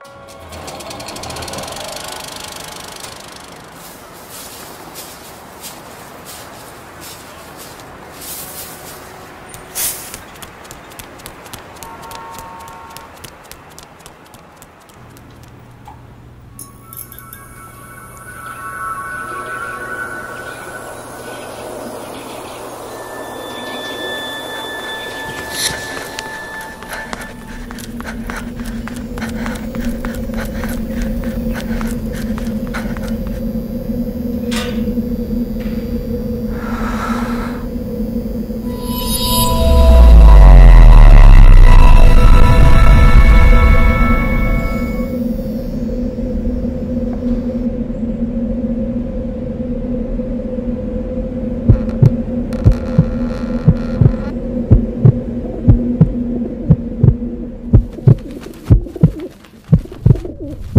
あ! Ooh.